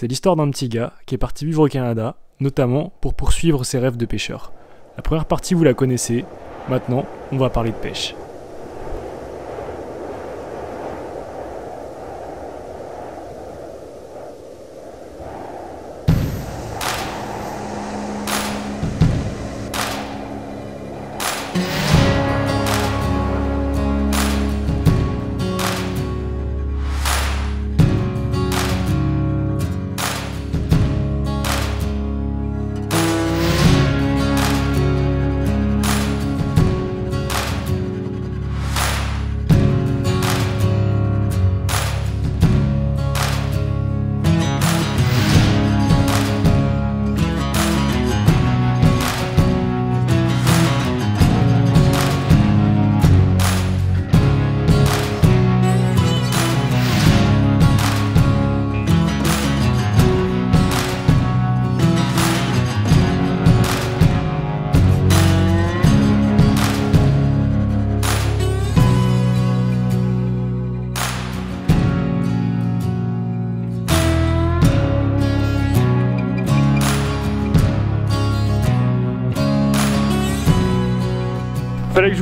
C'est l'histoire d'un petit gars qui est parti vivre au Canada, notamment pour poursuivre ses rêves de pêcheur. La première partie, vous la connaissez. Maintenant, on va parler de pêche.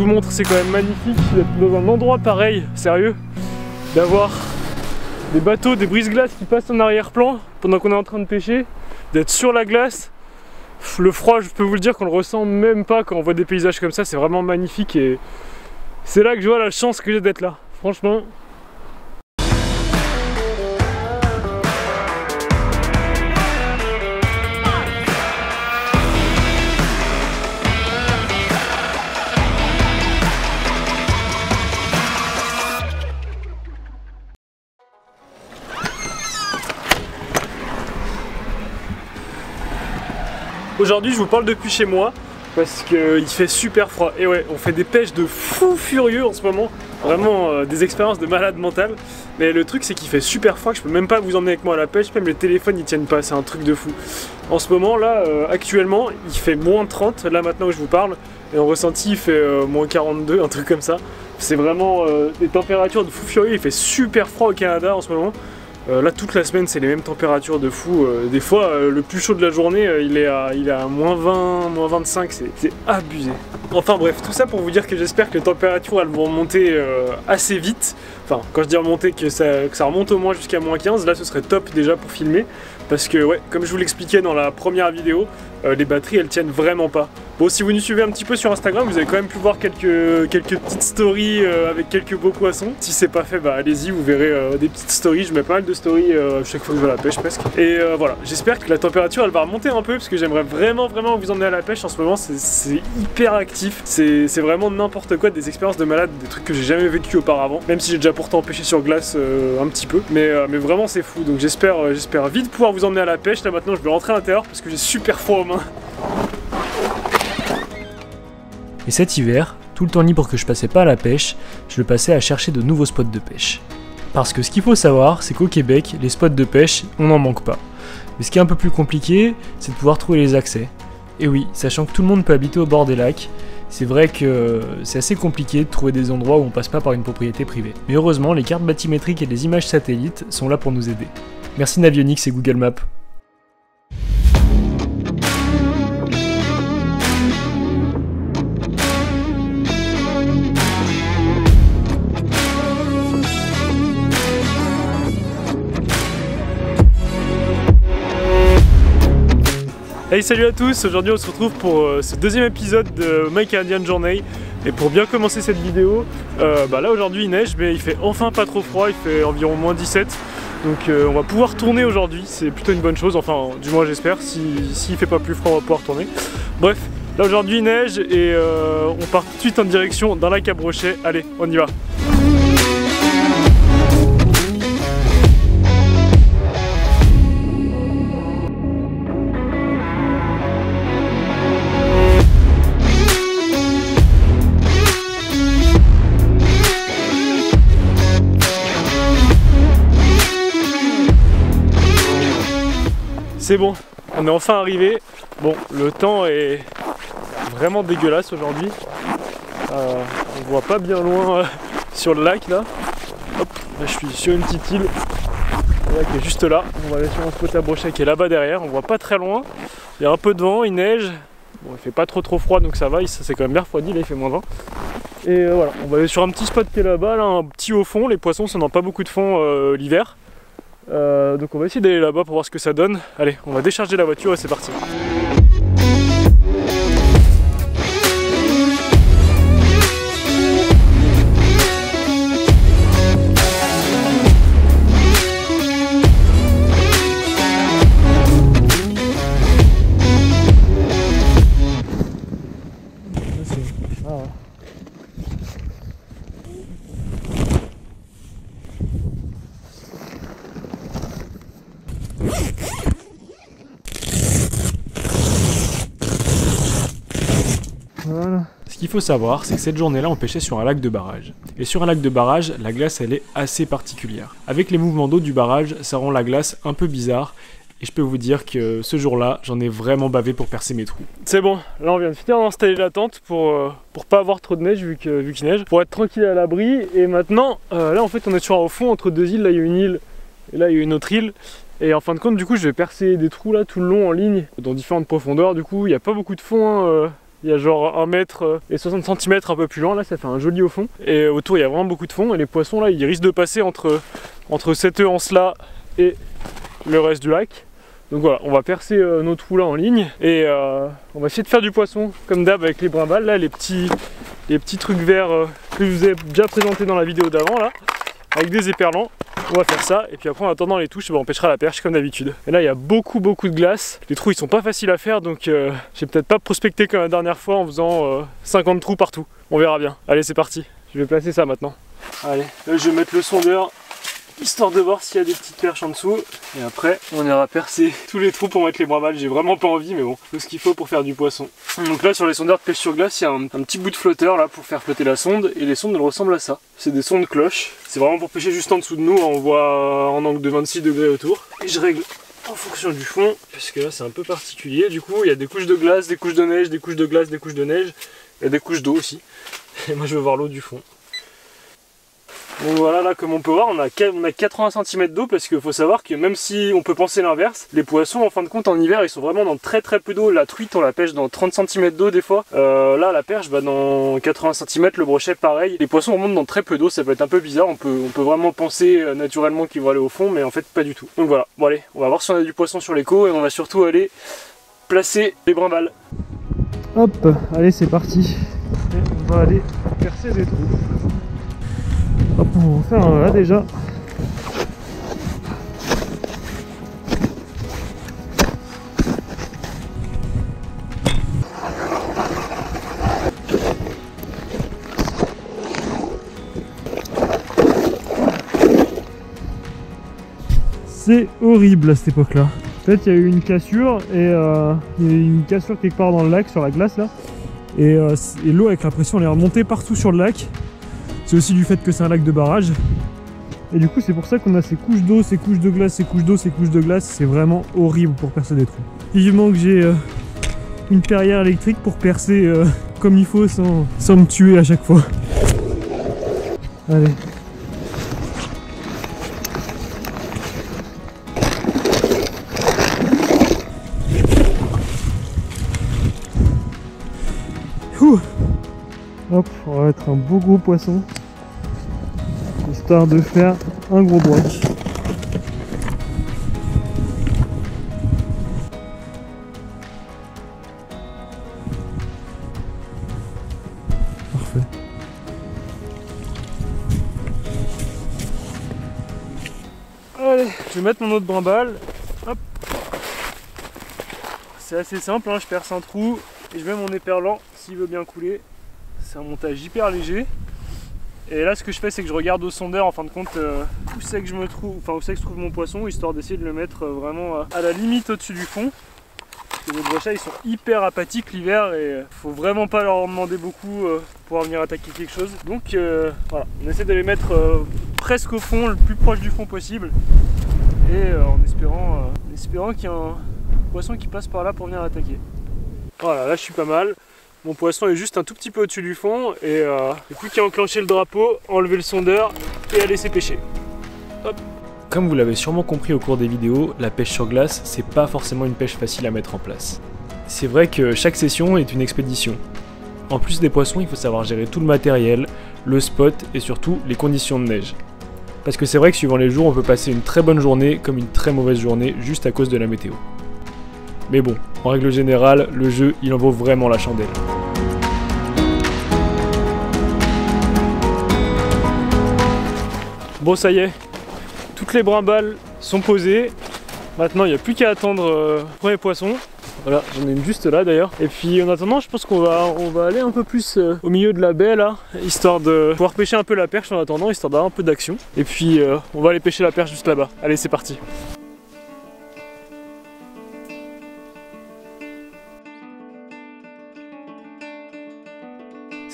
Montre, c'est quand même magnifique d'être dans un endroit pareil, sérieux, d'avoir des bateaux, des brise-glaces qui passent en arrière-plan pendant qu'on est en train de pêcher, d'être sur la glace. Le froid, je peux vous le dire qu'on le ressent même pas quand on voit des paysages comme ça, c'est vraiment magnifique et c'est là que je vois la chance que j'ai d'être là. Franchement, Aujourd'hui, je vous parle depuis chez moi parce qu'il fait super froid. Et ouais, on fait des pêches de fou furieux en ce moment. Vraiment euh, des expériences de malade mental. Mais le truc, c'est qu'il fait super froid, je peux même pas vous emmener avec moi à la pêche. Même les téléphones, ils tiennent pas. C'est un truc de fou. En ce moment, là, euh, actuellement, il fait moins 30. Là, maintenant que je vous parle. Et en ressenti, il fait euh, moins 42, un truc comme ça. C'est vraiment des températures de fou furieux. Il fait super froid au Canada en ce moment. Euh, là, toute la semaine, c'est les mêmes températures de fou. Euh, des fois, euh, le plus chaud de la journée, il, est à, moins 20, moins 25, c'est abusé. Enfin bref, tout ça pour vous dire que j'espère que les températures vont remonter assez vite. Enfin, quand je dis remonter, que ça, que ça remonte au moins jusqu'à moins 15, là ce serait top déjà pour filmer. Parce que, ouais, comme je vous l'expliquais dans la première vidéo, les batteries elles tiennent vraiment pas. Bon, si vous nous suivez un petit peu sur Instagram, vous avez quand même pu voir quelques, quelques petites stories euh, avec quelques beaux poissons. Si c'est pas fait, bah allez-y, vous verrez euh, des petites stories. Je mets pas mal de stories euh, chaque fois que je vais à la pêche presque. Et voilà, j'espère que la température elle va remonter un peu parce que j'aimerais vraiment, vraiment vous emmener à la pêche en ce moment. C'est hyper actif. C'est vraiment n'importe quoi, des expériences de malade, des trucs que j'ai jamais vécu auparavant. Même si j'ai déjà pourtant pêché sur glace un petit peu. Mais, mais vraiment, c'est fou. Donc j'espère j'espère vite pouvoir vous emmener à la pêche. Là maintenant, je vais rentrer à l'intérieur parce que j'ai super froid aux Et cet hiver, tout le temps libre que je passais pas à la pêche, je le passais à chercher de nouveaux spots de pêche. Parce que ce qu'il faut savoir, c'est qu'au Québec, les spots de pêche, on n'en manque pas. Mais ce qui est un peu plus compliqué, c'est de pouvoir trouver les accès. Et oui, sachant que tout le monde peut habiter au bord des lacs, c'est vrai que c'est assez compliqué de trouver des endroits où on passe pas par une propriété privée. Mais heureusement, les cartes bathymétriques et les images satellites sont là pour nous aider. Merci Navionics et Google Maps. Hey salut à tous, aujourd'hui on se retrouve pour euh, ce deuxième épisode de My Canadian Journey. Et pour bien commencer cette vidéo, euh, bah là aujourd'hui il neige mais il fait enfin pas trop froid, il fait environ moins 17 donc euh, on va pouvoir tourner aujourd'hui, c'est plutôt une bonne chose, enfin du moins j'espère, s'il si, fait pas plus froid on va pouvoir tourner. Bref, là aujourd'hui il neige et on part tout de suite en direction d'un lac à brochet, allez on y va C'est bon, on est enfin arrivé. Bon, le temps est vraiment dégueulasse aujourd'hui. Euh, on voit pas bien loin euh, sur le lac là. Hop, là je suis sur une petite île. Là, qui est juste là. On va aller sur un spot à brochet qui est là-bas derrière. On voit pas très loin. Il y a un peu de vent, il neige. Bon, il fait pas trop trop froid donc ça va. Ça c'est quand même bien refroidi. Là, il fait moins 20. Et euh, voilà, on va aller sur un petit spot qui est là-bas, là, un petit au fond. Les poissons, ça n'a pas beaucoup de fond l'hiver. Euh, donc on va essayer d'aller là-bas pour voir ce que ça donne. Allez, on va décharger la voiture et c'est parti. Savoir, c'est que cette journée-là, on pêchait sur un lac de barrage. Et sur un lac de barrage, la glace, elle est assez particulière. Avec les mouvements d'eau du barrage, ça rend la glace un peu bizarre. Et je peux vous dire que ce jour-là, j'en ai vraiment bavé pour percer mes trous. C'est bon, là on vient de finir d'installer la tente pour, euh, pour pas avoir trop de neige vu qu'il vu qu'il neige, pour être tranquille à l'abri. Et maintenant, euh, là en fait on est sur un au fond entre deux îles, là il y a une île et là il y a une autre île. Et en fin de compte, du coup, je vais percer des trous là tout le long en ligne, dans différentes profondeurs. Du coup, il n'y a pas beaucoup de fond. hein, euh, il y a genre 1 mètre et 60 cm un peu plus loin, là ça fait un joli au fond. Et autour il y a vraiment beaucoup de fond et les poissons là ils risquent de passer entre, entre cette anse là et le reste du lac. Donc voilà, on va percer euh, nos trous là en ligne et euh, on va essayer de faire du poisson comme d'hab avec les brimbales là, les petits, les petits trucs verts euh, que je vous ai déjà présenté dans la vidéo d'avant là, avec des éperlants. On va faire ça et puis après en attendant les touches, bah, on pêchera la perche comme d'habitude. Et là il y a beaucoup beaucoup de glace. Les trous ils sont pas faciles à faire donc euh, j'ai peut-être pas prospecté comme la dernière fois en faisant euh, 50 trous partout. On verra bien. Allez c'est parti. Je vais placer ça maintenant. Allez, là je vais mettre le sondeur histoire de voir s'il y a des petites perches en dessous. Et après, on ira percer tous les trous pour mettre les bravales. J'ai vraiment pas envie, mais bon, tout ce qu'il faut pour faire du poisson. Donc là, sur les sondeurs de pêche sur glace, il y a un, petit bout de flotteur là pour faire flotter la sonde. Et les sondes, ressemblent à ça. C'est des sondes cloches. C'est vraiment pour pêcher juste en dessous de nous. On voit en angle de 26 degrés autour. Et je règle en fonction du fond, parce que là c'est un peu particulier. Du coup, il y a des couches de glace, des couches de neige, des couches de glace, des couches de neige. Il y a des couches d'eau aussi. Et moi, je veux voir l'eau du fond. Donc voilà, là comme on peut voir, on a, on a 80 cm d'eau parce qu'il faut savoir que même si on peut penser l'inverse, les poissons en fin de compte en hiver ils sont vraiment dans très très peu d'eau. La truite on la pêche dans 30 cm d'eau des fois. Euh, là la perche va dans 80 cm, le brochet pareil. Les poissons remontent dans très peu d'eau, ça peut être un peu bizarre. On peut, on peut vraiment penser euh, naturellement qu'ils vont aller au fond, mais en fait pas du tout. Donc voilà, bon allez, on va voir si on a du poisson sur l'écho et on va surtout aller placer les brimbales. Hop, allez c'est parti. Et on va aller percer des trous. On va faire un là déjà. C'est horrible à cette époque-là. En fait, il y a eu une cassure et euh, une cassure quelque part dans le lac, sur la glace là. Et, euh, l'eau avec la pression, elle est remontée partout sur le lac. C'est aussi du fait que c'est un lac de barrage. Et du coup, c'est pour ça qu'on a ces couches d'eau, ces couches de glace, ces couches d'eau, ces couches de glace. C'est vraiment horrible pour percer des trous. Vivement que j'ai euh, une perrière électrique pour percer euh, comme il faut sans, sans me tuer à chaque fois. Allez. Hop, on va mettre un beau gros poisson histoire de faire un gros broc. Parfait. Allez, je vais mettre mon autre brimballe. Hop. C'est assez simple, hein, je perce un trou et je mets mon éperlant s'il veut bien couler. C'est un montage hyper léger. Et là, ce que je fais, c'est que je regarde au sondeur en fin de compte euh, où c'est que je me trouve, enfin où c'est que je trouve mon poisson, histoire d'essayer de le mettre euh, vraiment euh, à la limite au-dessus du fond. Parce que les brochets, ils sont hyper apathiques l'hiver et faut vraiment pas leur demander beaucoup pour pouvoir venir attaquer quelque chose. Donc voilà, on essaie de les mettre presque au fond, le plus proche du fond possible, et en espérant, en espérant qu'il y a un poisson qui passe par là pour venir attaquer. Voilà, là je suis pas mal. Mon poisson est juste un tout petit peu au-dessus du fond et euh, il plus qu'à enclencher le drapeau, enlever le sondeur et à laisser pêcher. Comme vous l'avez sûrement compris au cours des vidéos, la pêche sur glace, c'est pas forcément une pêche facile à mettre en place. C'est vrai que chaque session est une expédition. En plus des poissons, il faut savoir gérer tout le matériel, le spot et surtout les conditions de neige. Parce que c'est vrai que suivant les jours, on peut passer une très bonne journée comme une très mauvaise journée juste à cause de la météo. Mais bon, en règle générale, le jeu, il en vaut vraiment la chandelle. Bon, ça y est, toutes les brimbales sont posées. Maintenant, il n'y a plus qu'à attendre euh, le premier poisson. Voilà, j'en ai une juste là d'ailleurs. Et puis en attendant, je pense qu'on va, aller un peu plus euh, au milieu de la baie là, histoire de pouvoir pêcher un peu la perche en attendant, histoire d'avoir un peu d'action. Et puis euh, on va aller pêcher la perche juste là-bas. Allez, c'est parti.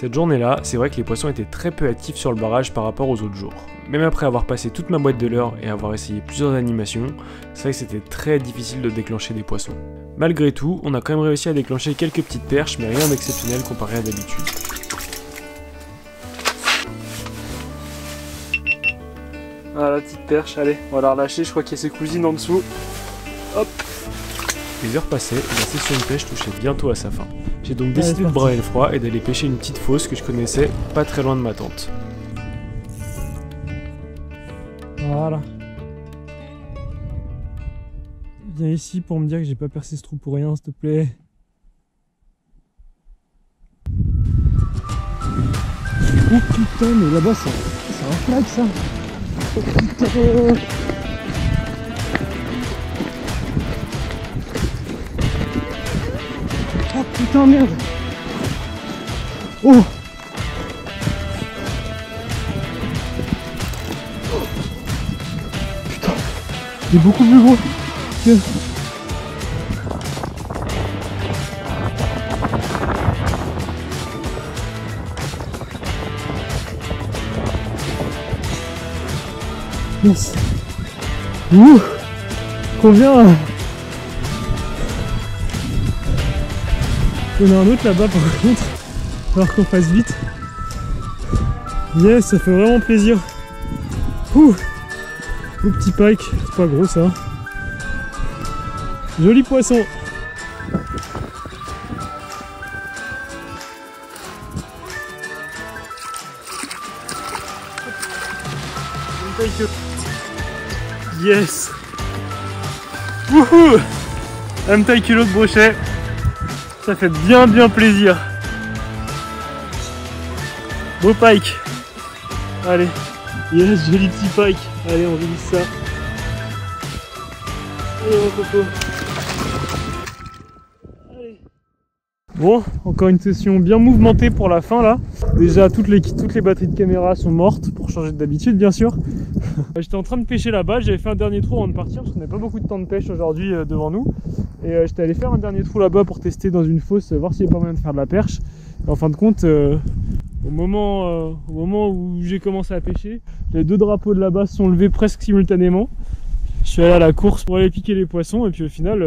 Cette journée-là, c'est vrai que les poissons étaient très peu actifs sur le barrage par rapport aux autres jours. Même après avoir passé toute ma boîte de leurre et avoir essayé plusieurs animations, c'est vrai que c'était très difficile de déclencher des poissons. Malgré tout, on a quand même réussi à déclencher quelques petites perches, mais rien d'exceptionnel comparé à d'habitude. Ah la petite perche, allez, on va la relâcher, je crois qu'il y a ses cousines en dessous. Hop Les heures passaient et la session de pêche touchait bientôt à sa fin. J'ai donc décidé de braver le froid et d'aller pêcher une petite fosse que je connaissais pas très loin de ma tente. Voilà. Viens ici pour me dire que j'ai pas percé ce trou pour rien, s'il te plaît. Oh putain, mais là-bas, c'est un flag ça. Oh putain. Putain. Oh. Putain. Il est beaucoup plus gros que... Il y en a un autre là-bas par contre. Falloir qu'on fasse vite. Yes, ça fait vraiment plaisir. Ouh Au petit pike, c'est pas gros ça. Joli poisson. Yes Wouhou Un taille kilo de brochet. Ça fait bien bien plaisir. Beau pike. Allez. Yes, joli petit pike. Allez, on vise ça. Coco. Bon, encore une session bien mouvementée pour la fin là. Déjà, toutes les, toutes les batteries de caméra sont mortes, changer d'habitude bien sûr. J'étais en train de pêcher là-bas, j'avais fait un dernier trou avant de partir, parce qu'on n'avait pas beaucoup de temps de pêche aujourd'hui euh, devant nous. Et euh, j'étais allé faire un dernier trou là-bas pour tester dans une fosse, euh, voir s'il y avait pas moyen de faire de la perche. Et en fin de compte, au, moment, au moment où j'ai commencé à pêcher, les deux drapeaux de là-bas sont levés presque simultanément. Je suis allé à la course pour aller piquer les poissons, et puis au final,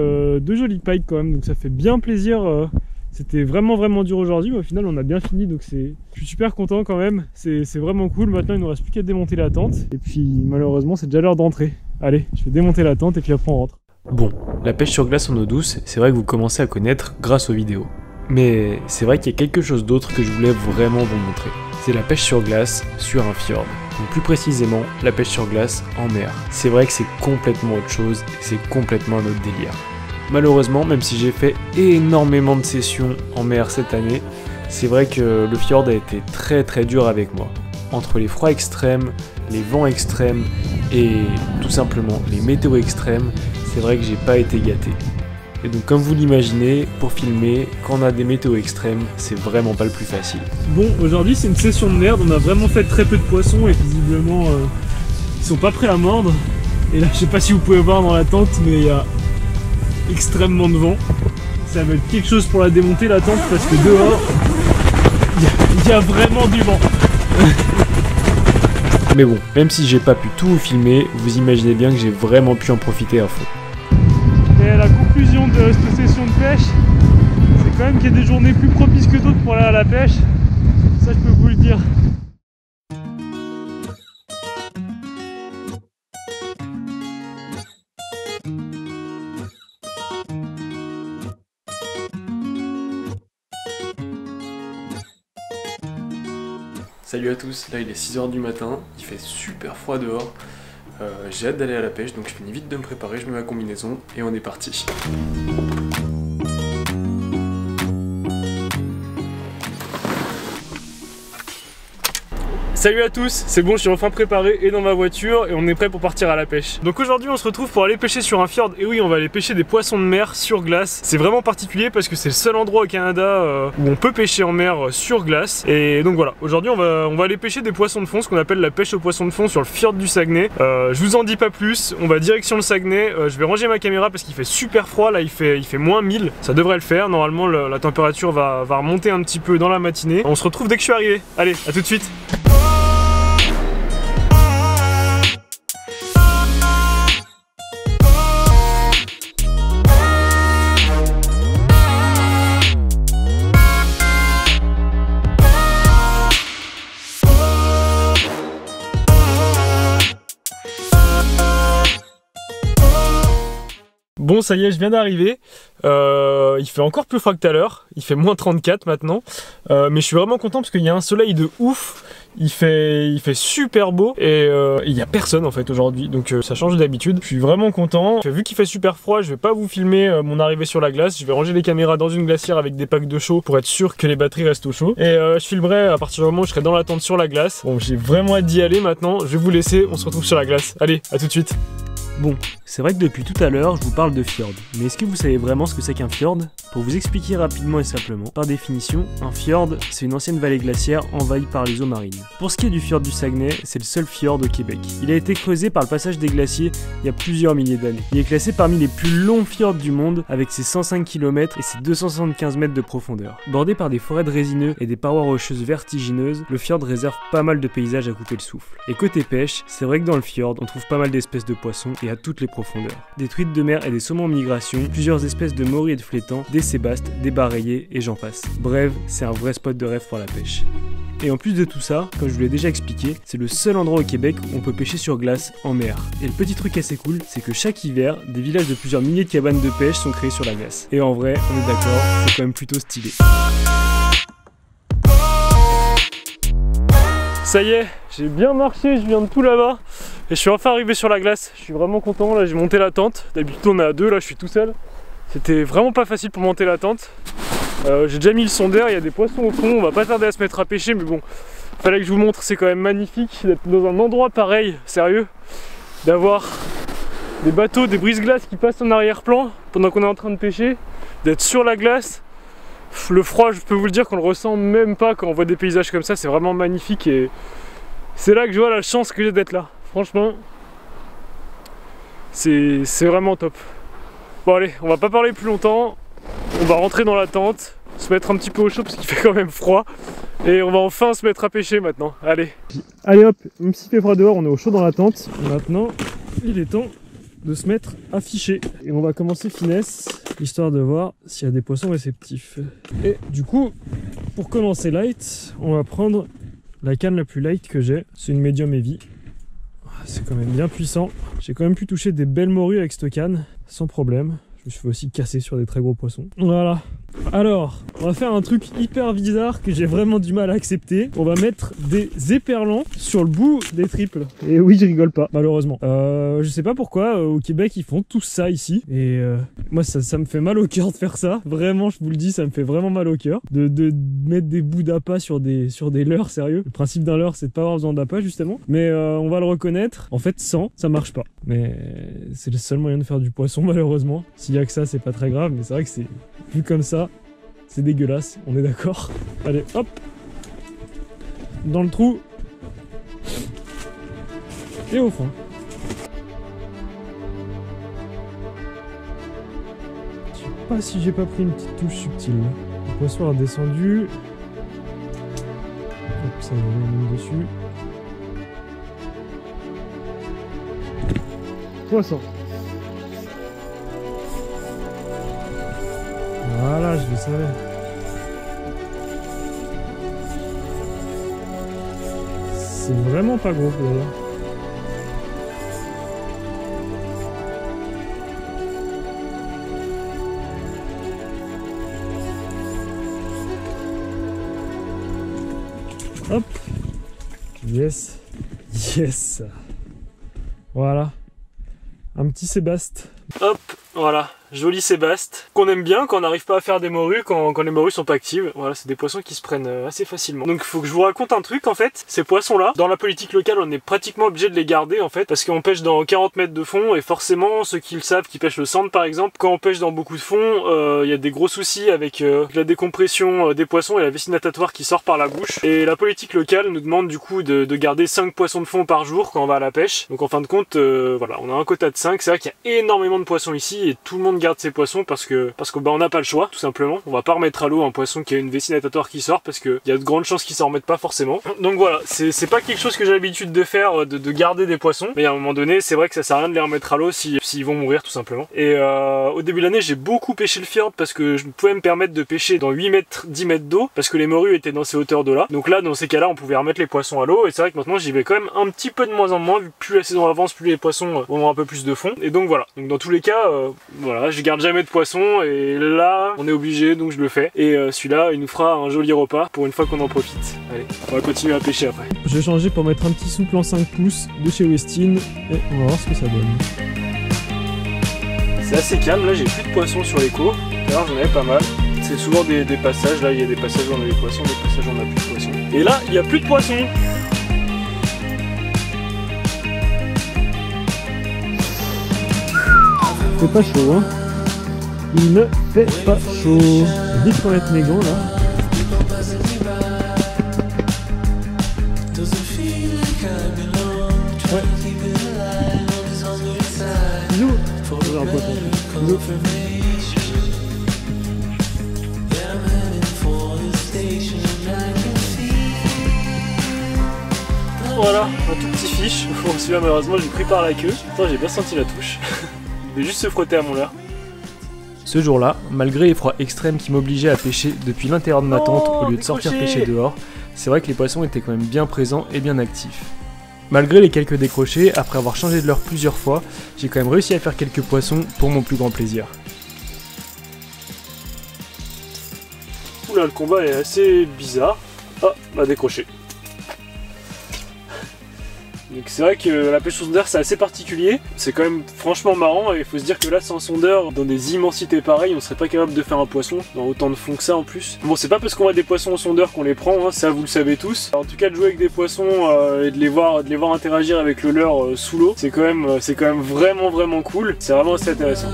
deux jolies pikes quand même, donc ça fait bien plaisir c'était vraiment vraiment dur aujourd'hui, mais au final on a bien fini, donc c'est, je suis super content quand même. C'est vraiment cool. Maintenant il nous reste plus qu'à démonter la tente. Et puis malheureusement c'est déjà l'heure d'entrer. Allez, je vais démonter la tente et puis après on rentre. Bon, la pêche sur glace en eau douce, c'est vrai que vous commencez à connaître grâce aux vidéos. Mais c'est vrai qu'il y a quelque chose d'autre que je voulais vraiment vous montrer. C'est la pêche sur glace sur un fjord. Donc plus précisément, la pêche sur glace en mer. C'est vrai que c'est complètement autre chose c'est complètement un autre délire. Malheureusement, même si j'ai fait énormément de sessions en mer cette année, c'est vrai que le fjord a été très très dur avec moi. Entre les froids extrêmes, les vents extrêmes et tout simplement les météos extrêmes, c'est vrai que j'ai pas été gâté. Et donc comme vous l'imaginez, pour filmer, quand on a des météos extrêmes, c'est vraiment pas le plus facile. Bon, aujourd'hui c'est une session de merde, on a vraiment fait très peu de poissons et visiblement euh, ils sont pas prêts à mordre. Et là je sais pas si vous pouvez voir dans la tente, mais il y a extrêmement de vent. Ça va être quelque chose pour la démonter la tente parce que dehors, il y, a vraiment du vent. Mais bon, même si j'ai pas pu tout filmer, vous imaginez bien que j'ai vraiment pu en profiter à fond. Et la conclusion de cette session de pêche, c'est quand même qu'il y a des journées plus propices que d'autres pour aller à la pêche. Ça je peux vous le dire. Salut à tous, là il est 6h du matin, il fait super froid dehors. Euh, J'ai hâte d'aller à la pêche, donc je finis vite de me préparer, je mets ma combinaison et on est parti. Salut à tous, c'est bon, je suis enfin préparé et dans ma voiture et on est prêt pour partir à la pêche. Donc aujourd'hui on se retrouve pour aller pêcher sur un fjord et oui on va aller pêcher des poissons de mer sur glace. C'est vraiment particulier parce que c'est le seul endroit au Canada euh, où on peut pêcher en mer euh, sur glace et donc voilà, aujourd'hui on va, aller pêcher des poissons de fond, ce qu'on appelle la pêche aux poissons de fond sur le fjord du Saguenay. Euh, je vous en dis pas plus, on va direction le Saguenay, je vais ranger ma caméra parce qu'il fait super froid, là il fait, il fait moins 1000, ça devrait le faire, normalement la température va, va remonter un petit peu dans la matinée. On se retrouve dès que je suis arrivé, allez à tout de suite Bon, ça y est, je viens d'arriver. Euh, il fait encore plus froid que tout à l'heure. Il fait moins 34 maintenant. Euh, mais je suis vraiment content parce qu'il y a un soleil de ouf. Il fait, super beau et euh, il n'y a personne en fait aujourd'hui. Donc ça change d'habitude. Je suis vraiment content. Vu qu'il fait super froid, je vais pas vous filmer mon arrivée sur la glace. Je vais ranger les caméras dans une glacière avec des packs de chaud pour être sûr que les batteries restent au chaud. Et je filmerai à partir du moment où je serai dans la tente sur la glace. Bon, j'ai vraiment hâte d'y aller maintenant. Je vais vous laisser. On se retrouve sur la glace. Allez, à tout de suite. Bon, c'est vrai que depuis tout à l'heure, je vous parle de fjord. Mais est-ce que vous savez vraiment ce que c'est qu'un fjord? Pour vous expliquer rapidement et simplement, par définition, un fjord, c'est une ancienne vallée glaciaire envahie par les eaux marines. Pour ce qui est du fjord du Saguenay, c'est le seul fjord au Québec. Il a été creusé par le passage des glaciers il y a plusieurs milliers d'années. Il est classé parmi les plus longs fjords du monde, avec ses 105 km et ses 275 mètres de profondeur. Bordé par des forêts de résineux et des parois rocheuses vertigineuses, le fjord réserve pas mal de paysages à couper le souffle. Et côté pêche, c'est vrai que dans le fjord, on trouve pas mal d'espèces de poissons à toutes les profondeurs. Des truites de mer et des saumons en migration, plusieurs espèces de moris et de flétans, des sébastes, des bareillés et j'en passe. Bref, c'est un vrai spot de rêve pour la pêche. Et en plus de tout ça, comme je vous l'ai déjà expliqué, c'est le seul endroit au Québec où on peut pêcher sur glace en mer. Et le petit truc assez cool, c'est que chaque hiver, des villages de plusieurs milliers de cabanes de pêche sont créés sur la glace. Et en vrai, on est d'accord, c'est quand même plutôt stylé. Ça y est, j'ai bien marché, je viens de tout là-bas. Et je suis enfin arrivé sur la glace, je suis vraiment content, là j'ai monté la tente. D'habitude on est à deux, là je suis tout seul. C'était vraiment pas facile pour monter la tente. Euh, j'ai déjà mis le sondeur, il y a des poissons au fond, on va pas tarder à se mettre à pêcher, mais bon, fallait que je vous montre, c'est quand même magnifique d'être dans un endroit pareil, sérieux, d'avoir des bateaux, des brise-glaces qui passent en arrière-plan pendant qu'on est en train de pêcher, d'être sur la glace. Le froid, je peux vous le dire qu'on le ressent même pas quand on voit des paysages comme ça, c'est vraiment magnifique et c'est là que je vois la chance que j'ai d'être là. Franchement, c'est vraiment top. Bon allez, on va pas parler plus longtemps. On va rentrer dans la tente, se mettre un petit peu au chaud parce qu'il fait quand même froid. Et on va enfin se mettre à pêcher maintenant. Allez. Allez hop, même s'il fait froid dehors, on est au chaud dans la tente. Maintenant, il est temps de se mettre ficher. Et on va commencer finesse, histoire de voir s'il y a des poissons réceptifs. Et du coup, pour commencer light, on va prendre la canne la plus light que j'ai. C'est une medium heavy c'est quand même bien puissant. J'ai quand même pu toucher des belles morues avec cette canne, sans problème. Je me suis aussi casser sur des très gros poissons. Voilà, alors, on va faire un truc hyper bizarre que j'ai vraiment du mal à accepter. On va mettre des éperlants sur le bout des triples. Et oui, je rigole pas, malheureusement. Euh, je sais pas pourquoi, euh, au Québec, ils font tout ça ici. Et euh, moi, ça, me fait mal au cœur de faire ça. Vraiment, je vous le dis, ça me fait vraiment mal au cœur. De, mettre des bouts d'appât sur des, sur des leurres, sérieux. Le principe d'un leurre, c'est de pas avoir besoin d'appât, justement. Mais on va le reconnaître. En fait, sans, ça marche pas. Mais c'est le seul moyen de faire du poisson, malheureusement. S'il y a que ça, c'est pas très grave. Mais c'est vrai que c'est vu comme ça, c'est dégueulasse, on est d'accord. Allez, hop Dans le trou. Et au fond. Je sais pas si j'ai pas pris une petite touche subtile. Le poisson a descendu. Hop, ça va dessus. Poisson. Voilà, je le savais. C'est vraiment pas gros d'ailleurs. Hop, Yes. Yes. Voilà. Un petit Sébaste. Hop, voilà. Joli sébaste, qu'on aime bien quand on n'arrive pas à faire des morues, quand, les morues sont pas actives. Voilà, c'est des poissons qui se prennent euh, assez facilement. Donc faut que je vous raconte un truc en fait. Ces poissons-là, dans la politique locale, on est pratiquement obligé de les garder en fait, parce qu'on pêche dans 40 mètres de fond et forcément, ceux qui le savent, qui pêchent le centre par exemple, quand on pêche dans beaucoup de fond, euh, il y a des gros soucis avec euh, la décompression des poissons et la vessie natatoire qui sort par la bouche. Et la politique locale nous demande du coup de, de, garder 5 poissons de fond par jour quand on va à la pêche. Donc en fin de compte, voilà, on a un quota de 5. C'est vrai qu'il y a énormément de poissons ici et tout le monde garde ses poissons parce que parce que bah on n'a pas le choix tout simplement. On va pas remettre à l'eau un poisson qui a une vessie natatoire qui sort parce qu'il y a de grandes chances qu'il s'en remette pas forcément. Donc voilà, c'est pas quelque chose que j'ai l'habitude de faire, de, garder des poissons. Mais à un moment donné, c'est vrai que ça sert à rien de les remettre à l'eau s'ils vont mourir tout simplement. Et euh, au début de l'année, j'ai beaucoup pêché le fjord parce que je pouvais me permettre de pêcher dans 8 mètres, 10 mètres d'eau parce que les morues étaient dans ces hauteurs de là. Donc là, dans ces cas-là, on pouvait remettre les poissons à l'eau. Et c'est vrai que maintenant, j'y vais quand même un petit peu de moins en moins. Plus la saison avance, plus les poissons vont un peu plus de fond. Et donc voilà. Donc dans tous les cas, euh, voilà, je garde jamais de poissons et là, on est obligé, donc je le fais. Et euh, celui-là, il nous fera un joli repas pour une fois qu'on en profite. Allez, on va continuer à pêcher après. Je vais changer pour mettre un petit souple en 5 pouces de chez Westin et on va voir ce que ça donne. C'est assez calme, là j'ai plus de poissons sur les côtes. Alors j'en avais pas mal. C'est souvent des, passages, là il y a des passages où on a des poissons, des passages où on a plus de poissons. Et là, il n'y a plus de poissons C'est pas chaud hein il ne fait pas chaud. Vite pour mettre mes gants là. Voilà, un tout petit fiche. Bon, celui-là, malheureusement, j'ai pris par la queue. Attends, j'ai bien senti la touche. Vais juste se frotter à mon leurre. Ce jour-là, malgré les froids extrêmes qui m'obligeaient à pêcher depuis l'intérieur de ma tente au lieu de sortir pêcher dehors, c'est vrai que les poissons étaient quand même bien présents et bien actifs. Malgré les quelques décrochés, après avoir changé de l'heure plusieurs fois, j'ai quand même réussi à faire quelques poissons pour mon plus grand plaisir. Oula, le combat est assez bizarre. Ah, m'a décroché. Donc c'est vrai que la pêche au sondeur c'est assez particulier, c'est quand même franchement marrant et il faut se dire que là sans sondeur, dans des immensités pareilles, on serait pas capable de faire un poisson dans autant de fond que ça en plus. Bon c'est pas parce qu'on a des poissons au sondeur qu'on les prend, hein, ça vous le savez tous. En tout cas de jouer avec des poissons euh, et de les voir, les voir interagir avec le leur euh, sous l'eau, c'est quand euh, c'est quand même vraiment vraiment cool. C'est vraiment assez intéressant.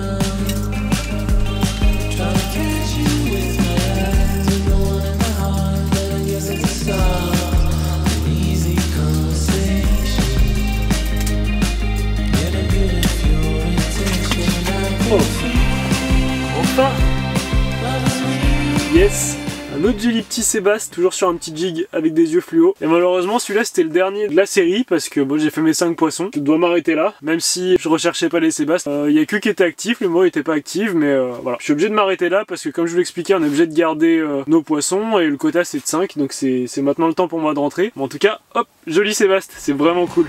Un autre joli petit Sébastien, toujours sur un petit jig avec des yeux fluo. Et malheureusement, celui-là, c'était le dernier de la série parce que bon, j'ai fait mes 5 poissons. Je dois m'arrêter là, même si je recherchais pas les Sébastien. Il euh, y a que qui était actif, le mot était pas actif, mais euh, voilà. Je suis obligé de m'arrêter là parce que comme je vous l'expliquais, on est obligé de garder euh, nos poissons et le quota c'est de 5, donc c'est maintenant le temps pour moi de rentrer. En tout cas, hop, joli Sébastien, c'est vraiment cool.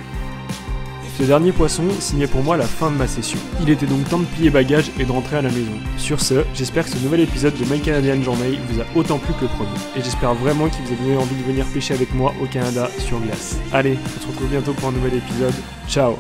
Ce dernier poisson signait pour moi la fin de ma session. Il était donc temps de plier bagages et de rentrer à la maison. Sur ce, j'espère que ce nouvel épisode de My Canadian Journey vous a autant plu que le premier. Et j'espère vraiment qu'il vous a donné envie de venir pêcher avec moi au Canada sur glace. Allez, on se retrouve bientôt pour un nouvel épisode. Ciao